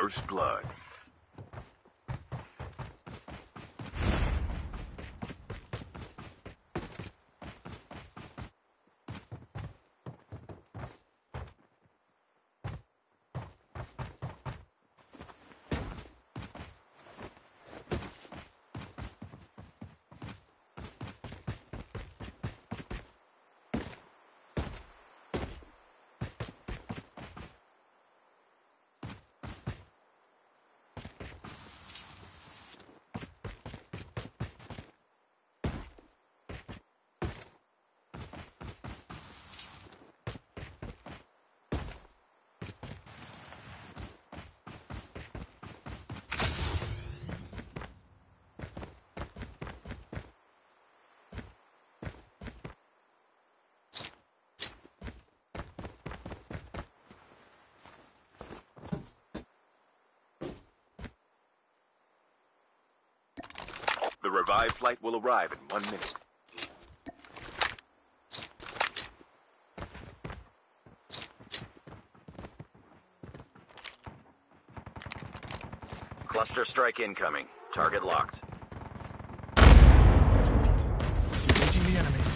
First blood. The revived flight will arrive in one minute. Cluster strike incoming. Target locked. Engaging the enemies.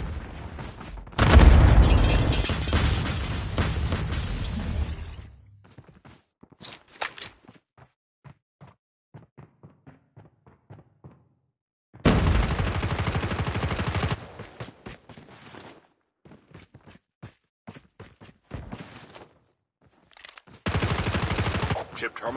Chip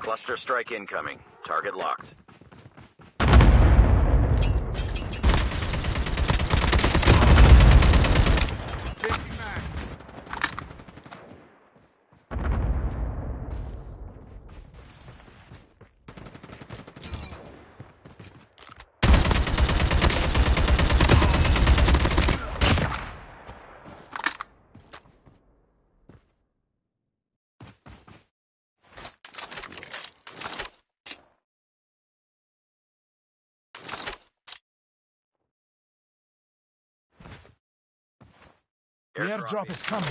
Cluster strike incoming. Target locked. The airdrop is coming.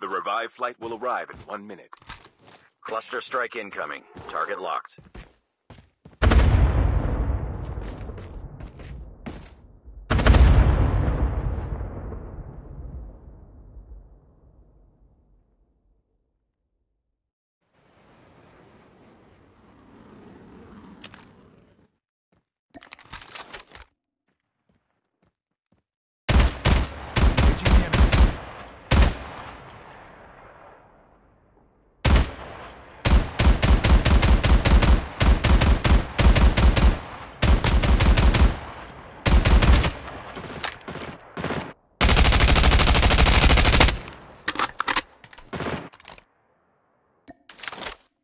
The revived flight will arrive in one minute. Cluster strike incoming. Target locked. Engaging the enemies.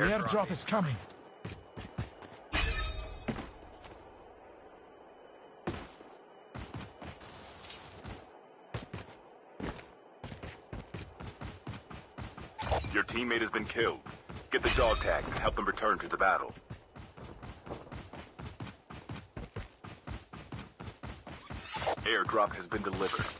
The airdrop is coming. Your teammate has been killed. Get the dog tags and help them return to the battle. Airdrop has been delivered.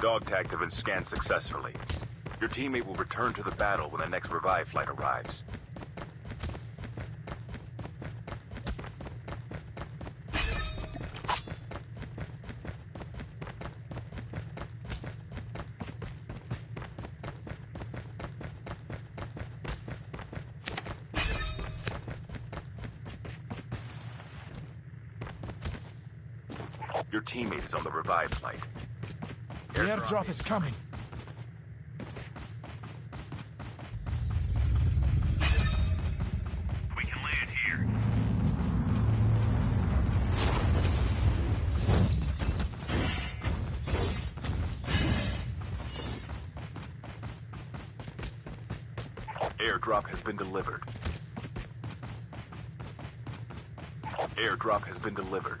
Dog tags have been scanned successfully. Your teammate will return to the battle when the next revive flight arrives. Your teammate is on the revive flight. The airdrop is coming. We can land here. Airdrop has been delivered. Airdrop has been delivered.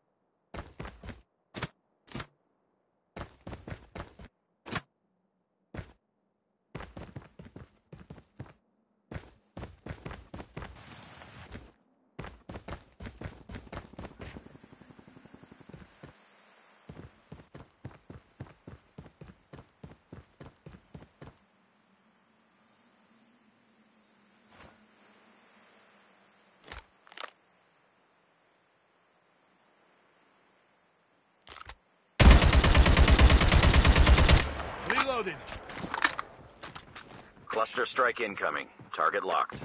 Cluster strike incoming. Target locked.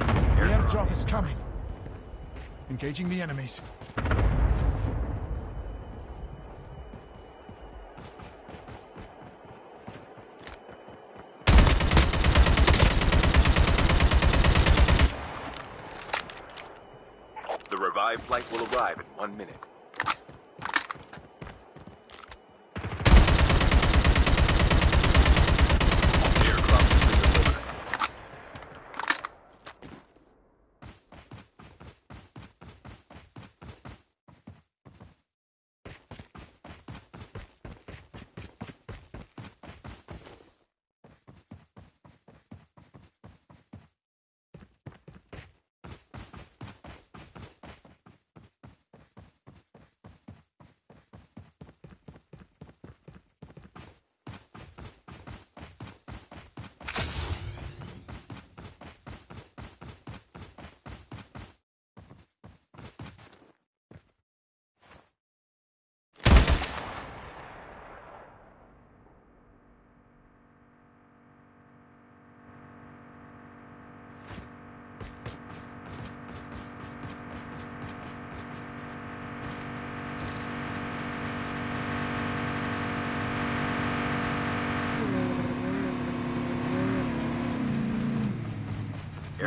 The airdrop is coming. Engaging the enemies. The revived flight will arrive in one minute.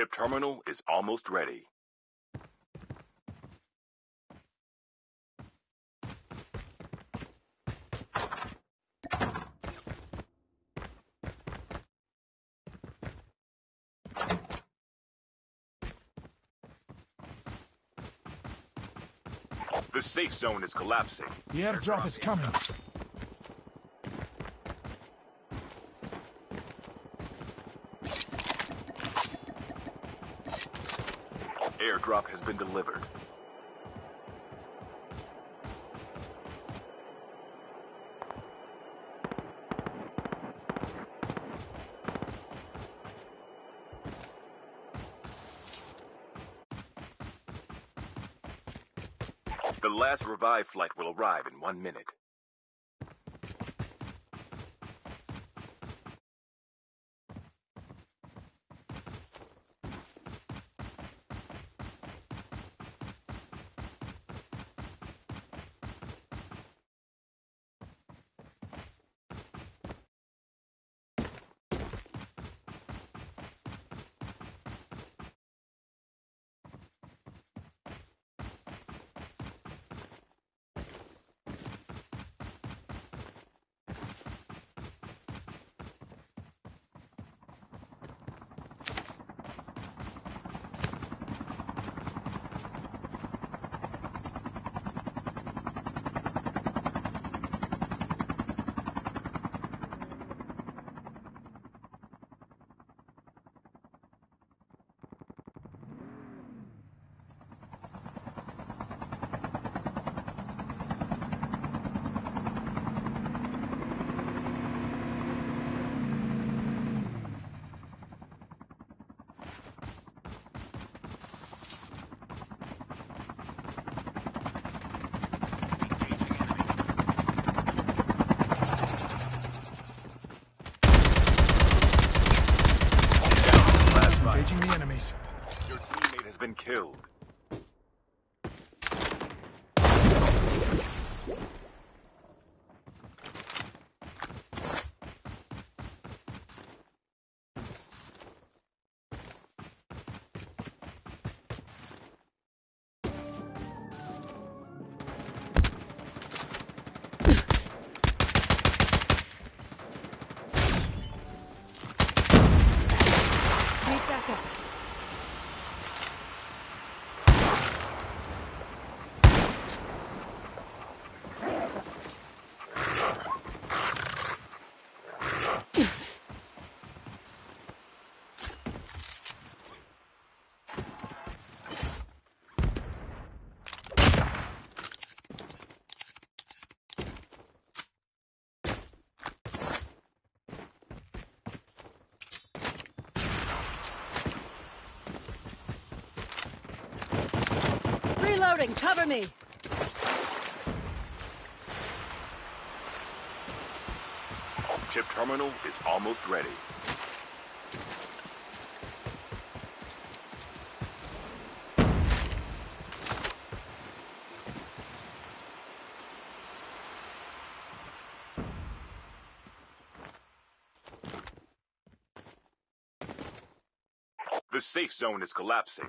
Chip terminal is almost ready. The safe zone is collapsing. The airdrop is coming. Airdrop has been delivered. The last revive flight will arrive in one minute. and cover me! Chip terminal is almost ready. The safe zone is collapsing.